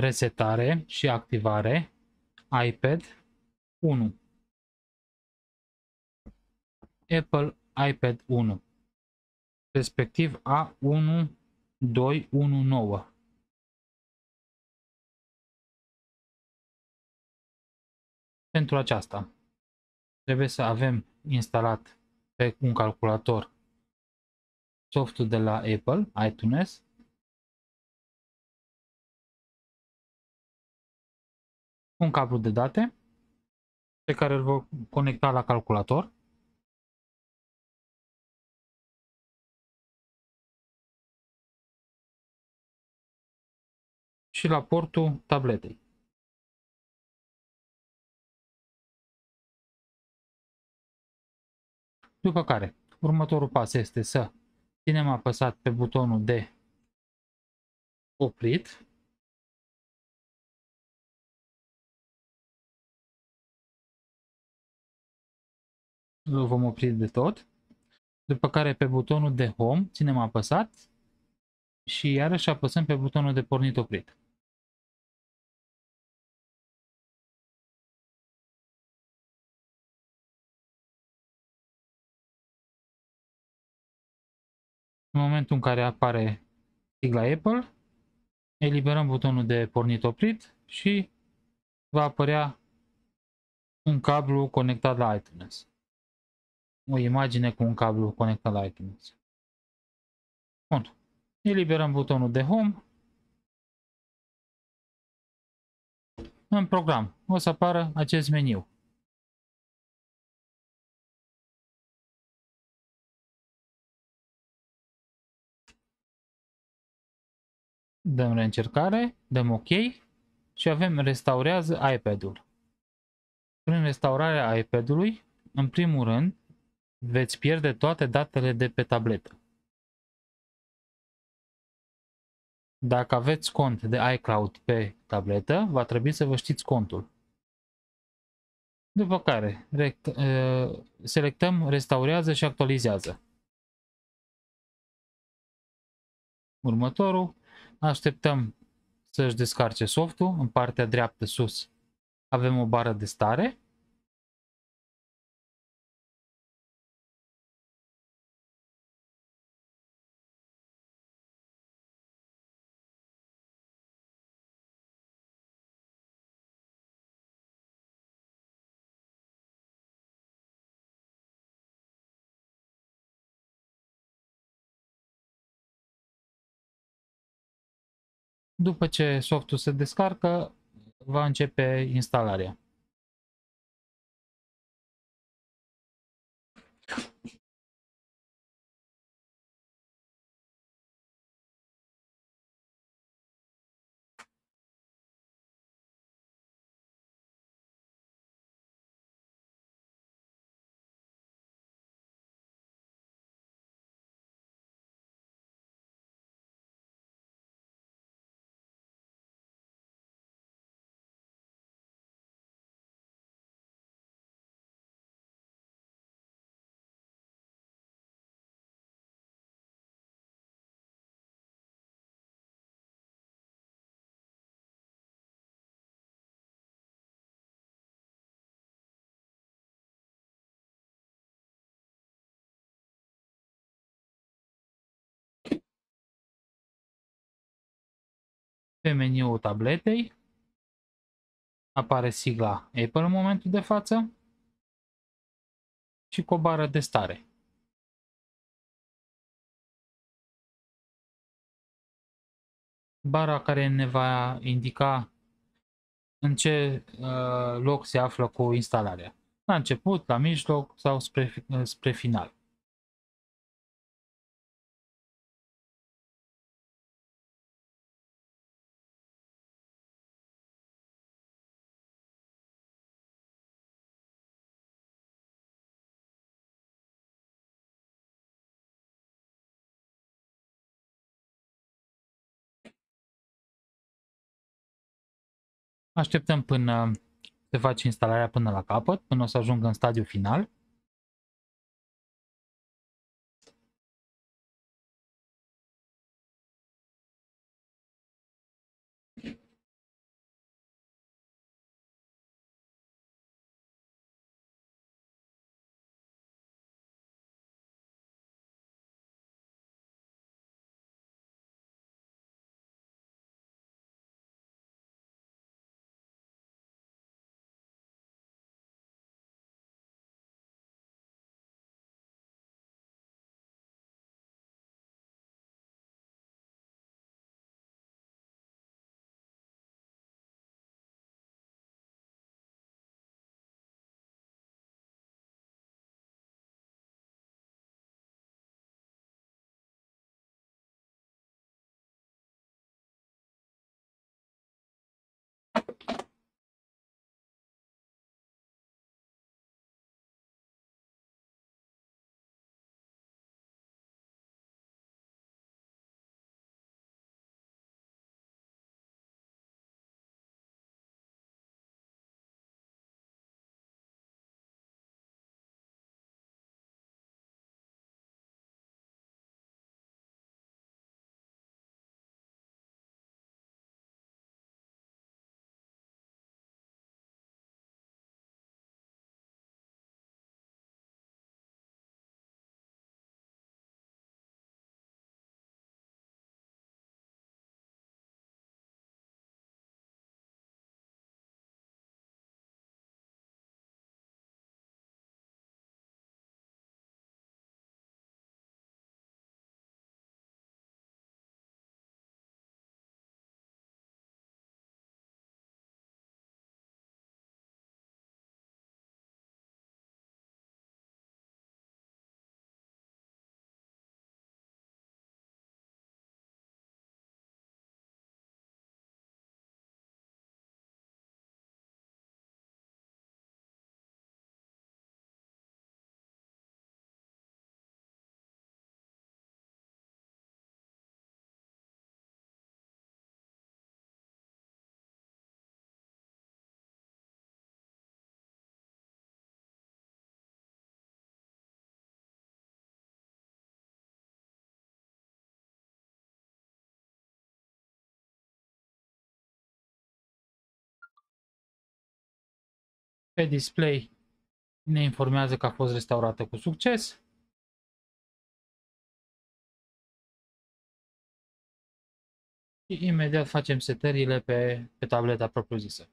resetare și activare iPad 1. Apple iPad 1, respectiv A1219. Pentru aceasta trebuie să avem instalat pe un calculator softul de la Apple, iTunes, un cablu de date pe care îl vom conecta la calculator. și la portul tabletei. După care, următorul pas este să ținem apăsat pe butonul de oprit îl vom opri de tot. După care pe butonul de Home ținem apăsat și iarăși apăsăm pe butonul de pornit oprit. În momentul în care apare sigla Apple, eliberăm butonul de pornit oprit și va apărea un cablu conectat la iTunes o imagine cu un cablu conectat la iTunes. Bun. Eliberăm butonul de Home. În program o să apară acest meniu. Dăm reîncercare, dăm OK și avem restaurează iPad-ul. Prin restaurarea iPad-ului, în primul rând, veți pierde toate datele de pe tabletă. Dacă aveți cont de iCloud pe tabletă, va trebui să vă știți contul. După care selectăm restaurează și actualizează. Următorul, așteptăm să-și descarce softul. În partea dreaptă sus avem o bară de stare După ce softul se descarcă, va începe instalarea. Pe meniul tabletei apare sigla Apple în momentul de față și cu o bară de stare. Bara care ne va indica în ce uh, loc se află cu instalarea. La început, la mijloc sau spre, spre final. Așteptăm până se face instalarea până la capăt, până o să ajungă în stadiul final. Pe display ne informează că a fost restaurată cu succes. Și imediat facem setările pe, pe tableta propriu-zisă.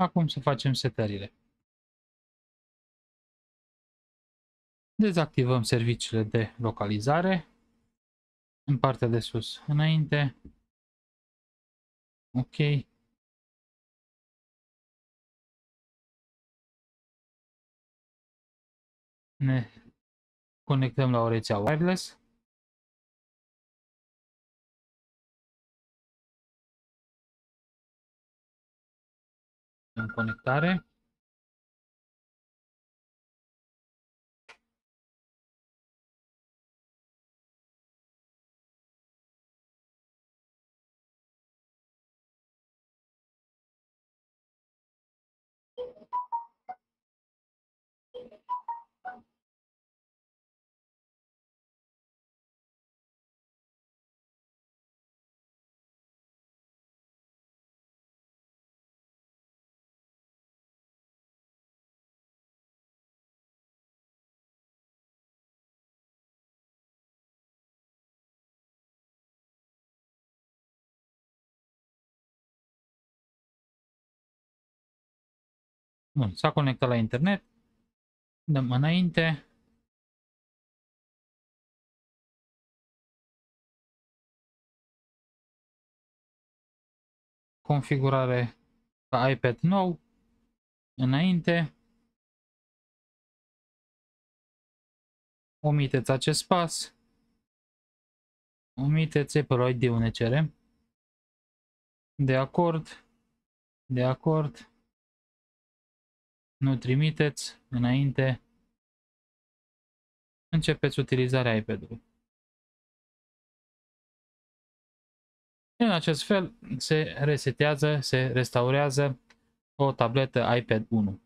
Acum să facem setările. Dezactivăm serviciile de localizare în partea de sus înainte. Ok. Ne conectăm la o rețea wireless. În conectare. Bun, s-a conectat la internet. Dăm înainte. Configurare pe iPad nou. Înainte. Omiteți acest pas. Omiteți Apple ID-ul ne cerem. De acord. De acord nu trimiteți înainte, începeți utilizarea iPad-ului. În acest fel se resetează, se restaurează o tabletă iPad 1.